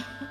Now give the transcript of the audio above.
you